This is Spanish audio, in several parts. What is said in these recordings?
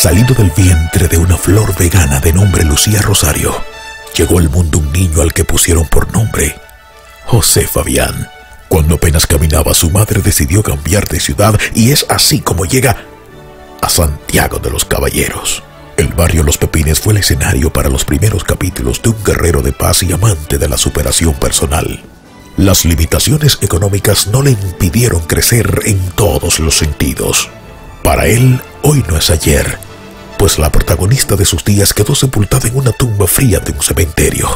Salido del vientre de una flor vegana de nombre Lucía Rosario, llegó al mundo un niño al que pusieron por nombre José Fabián. Cuando apenas caminaba, su madre decidió cambiar de ciudad y es así como llega a Santiago de los Caballeros. El barrio Los Pepines fue el escenario para los primeros capítulos de un guerrero de paz y amante de la superación personal. Las limitaciones económicas no le impidieron crecer en todos los sentidos. Para él, hoy no es ayer, pues la protagonista de sus días quedó sepultada en una tumba fría de un cementerio.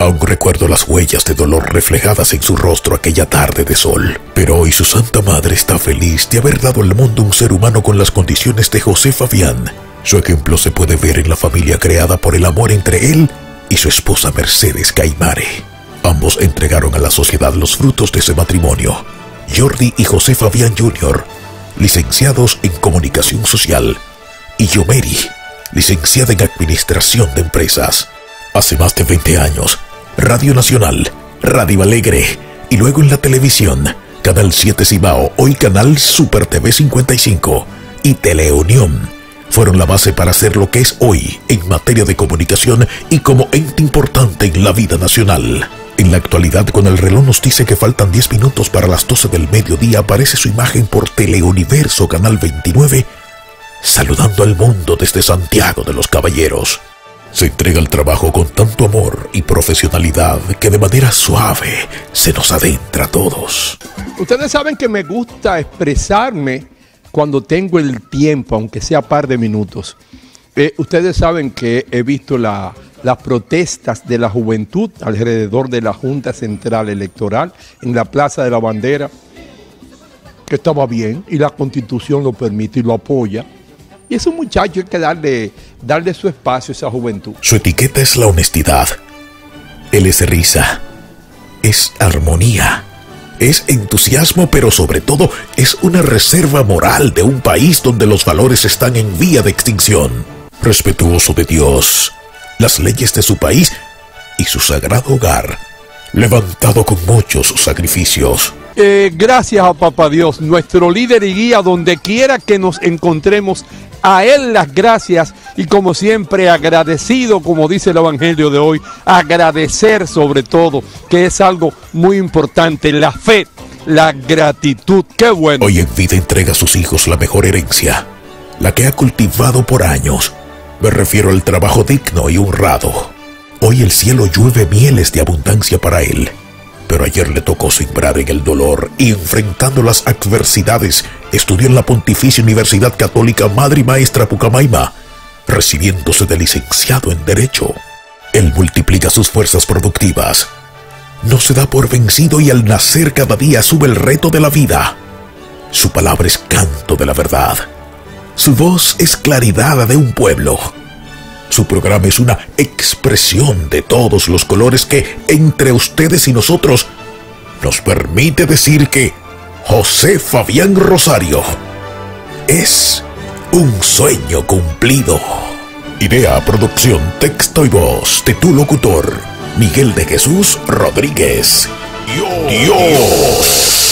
Aún recuerdo las huellas de dolor reflejadas en su rostro aquella tarde de sol, pero hoy su Santa Madre está feliz de haber dado al mundo un ser humano con las condiciones de José Fabián. Su ejemplo se puede ver en la familia creada por el amor entre él y su esposa Mercedes Caimare. Ambos entregaron a la sociedad los frutos de ese matrimonio. Jordi y José Fabián Jr., licenciados en comunicación social, Yomeri, licenciada en administración de empresas. Hace más de 20 años, Radio Nacional, Radio Alegre y luego en la televisión, Canal 7 Cibao, hoy Canal Super TV 55 y Teleunión fueron la base para hacer lo que es hoy en materia de comunicación y como ente importante en la vida nacional. En la actualidad, cuando el reloj nos dice que faltan 10 minutos para las 12 del mediodía, aparece su imagen por Teleuniverso Canal 29, saludando al mundo desde Santiago de los Caballeros. Se entrega el trabajo con tanto amor y profesionalidad que de manera suave se nos adentra a todos. Ustedes saben que me gusta expresarme cuando tengo el tiempo, aunque sea par de minutos. Eh, ustedes saben que he visto las protestas de la juventud alrededor de la Junta Central Electoral en la Plaza de la Bandera, que estaba bien y la Constitución lo permite y lo apoya. Y ese muchacho hay que darle, darle su espacio a esa juventud. Su etiqueta es la honestidad. Él es risa. Es armonía. Es entusiasmo, pero sobre todo es una reserva moral de un país donde los valores están en vía de extinción. Respetuoso de Dios, las leyes de su país y su sagrado hogar, levantado con muchos sacrificios. Eh, gracias a Papá Dios, nuestro líder y guía, donde quiera que nos encontremos, a Él las gracias y como siempre agradecido, como dice el Evangelio de hoy, agradecer sobre todo, que es algo muy importante, la fe, la gratitud, qué bueno. Hoy en vida entrega a sus hijos la mejor herencia, la que ha cultivado por años. Me refiero al trabajo digno y honrado. Hoy el cielo llueve mieles de abundancia para él pero ayer le tocó sembrar en el dolor y enfrentando las adversidades, estudió en la Pontificia Universidad Católica Madre y Maestra Pucamaima, recibiéndose de licenciado en Derecho. Él multiplica sus fuerzas productivas. No se da por vencido y al nacer cada día sube el reto de la vida. Su palabra es canto de la verdad. Su voz es claridad de un pueblo su programa es una expresión de todos los colores que entre ustedes y nosotros nos permite decir que José Fabián Rosario es un sueño cumplido. Idea, producción, texto y voz de tu locutor, Miguel de Jesús Rodríguez. Dios. Dios.